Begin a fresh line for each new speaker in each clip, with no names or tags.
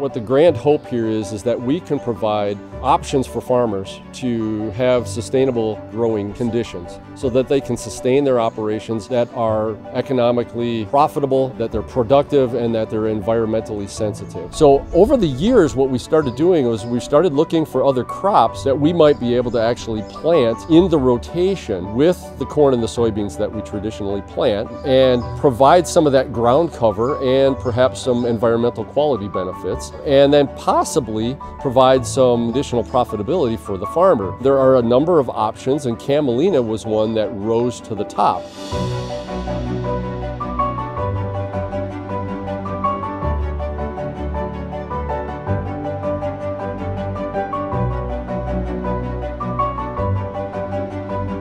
What the grand hope here is, is that we can provide options for farmers to have sustainable growing conditions so that they can sustain their operations that are economically profitable, that they're productive, and that they're environmentally sensitive. So over the years, what we started doing was we started looking for other crops that we might be able to actually plant in the rotation with the corn and the soybeans that we traditionally plant and provide some of that ground cover and perhaps some environmental quality benefits, and then possibly provide some additional profitability for the farmer. There are a number of options, and camelina was one that rose to the top.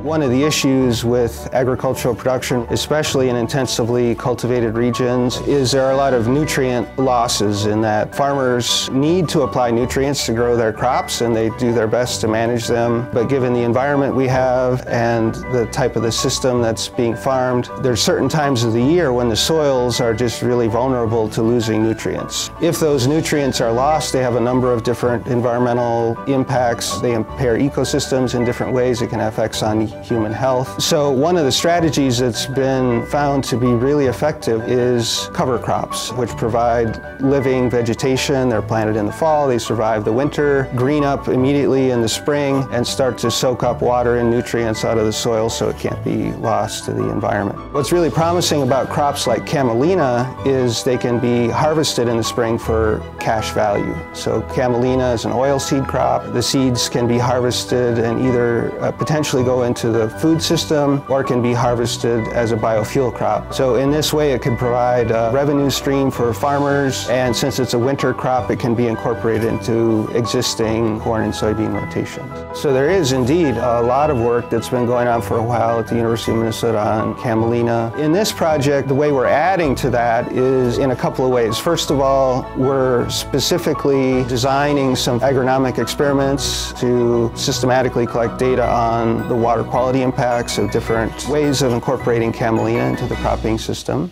One of the issues with agricultural production, especially in intensively cultivated regions, is there are a lot of nutrient losses in that farmers need to apply nutrients to grow their crops and they do their best to manage them. But given the environment we have and the type of the system that's being farmed, there's certain times of the year when the soils are just really vulnerable to losing nutrients. If those nutrients are lost, they have a number of different environmental impacts. They impair ecosystems in different ways. It can have effects on human health. So one of the strategies that's been found to be really effective is cover crops, which provide living vegetation. They're planted in the fall, they survive the winter, green up immediately in the spring, and start to soak up water and nutrients out of the soil so it can't be lost to the environment. What's really promising about crops like camelina is they can be harvested in the spring for cash value. So camelina is an oilseed crop. The seeds can be harvested and either uh, potentially go into the food system or can be harvested as a biofuel crop. So in this way it can provide a revenue stream for farmers and since it's a winter crop it can be incorporated into existing corn and soybean rotations. So there is indeed a lot of work that's been going on for a while at the University of Minnesota on camelina. In this project the way we're adding to that is in a couple of ways. First of all we're specifically designing some agronomic experiments to systematically collect data on the water quality quality impacts of different ways of incorporating camelina into the cropping system.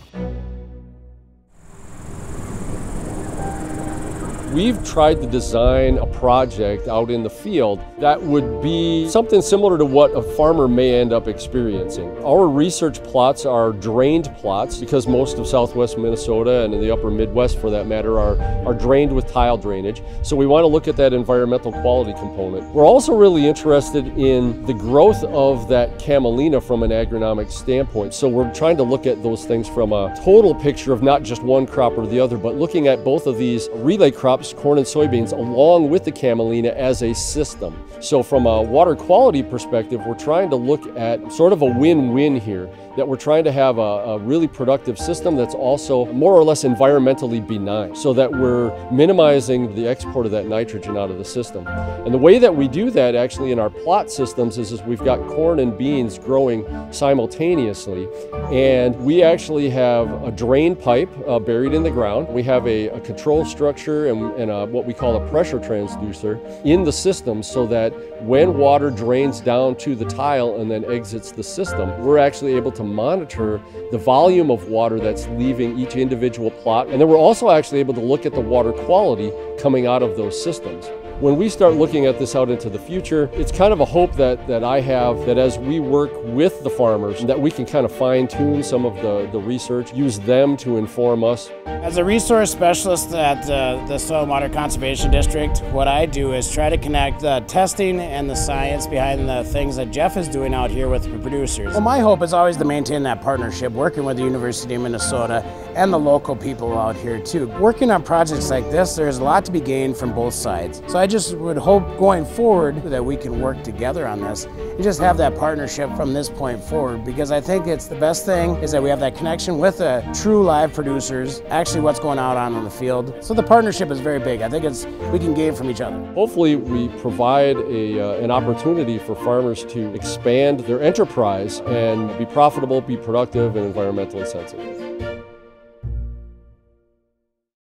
We've tried to design a project out in the field that would be something similar to what a farmer may end up experiencing. Our research plots are drained plots because most of southwest Minnesota and in the upper Midwest for that matter are, are drained with tile drainage. So we want to look at that environmental quality component. We're also really interested in the growth of that camelina from an agronomic standpoint. So we're trying to look at those things from a total picture of not just one crop or the other, but looking at both of these relay crops crops, corn and soybeans, along with the camelina as a system. So from a water quality perspective, we're trying to look at sort of a win-win here, that we're trying to have a, a, really productive system that's also more or less environmentally benign, so that we're minimizing the export of that nitrogen out of the system. And the way that we do that actually in our plot systems is, is we've got corn and beans growing simultaneously, and we actually have a drain pipe uh, buried in the ground. We have a, a control structure and, and a, what we call a pressure transducer in the system so that when water drains down to the tile and then exits the system, we're actually able to monitor the volume of water that's leaving each individual plot. And then we're also actually able to look at the water quality coming out of those systems. When we start looking at this out into the future, it's kind of a hope that, that I have that as we work with the farmers, that we can kind of fine tune some of the, the research, use them to inform us.
As a resource specialist at uh, the Soil and Water Conservation District, what I do is try to connect the testing and the science behind the things that Jeff is doing out here with the producers. Well, my hope is always to maintain that partnership, working with the University of Minnesota and the local people out here too. Working on projects like this, there's a lot to be gained from both sides. So I I just would hope going forward that we can work together on this and just have that partnership from this point forward because I think it's the best thing is that we have that connection with the true live producers, actually what's going on in the field. So the partnership is very big. I think it's we can gain from each other.
Hopefully we provide a, uh, an opportunity for farmers to expand their enterprise and be profitable, be productive, and environmentally sensitive.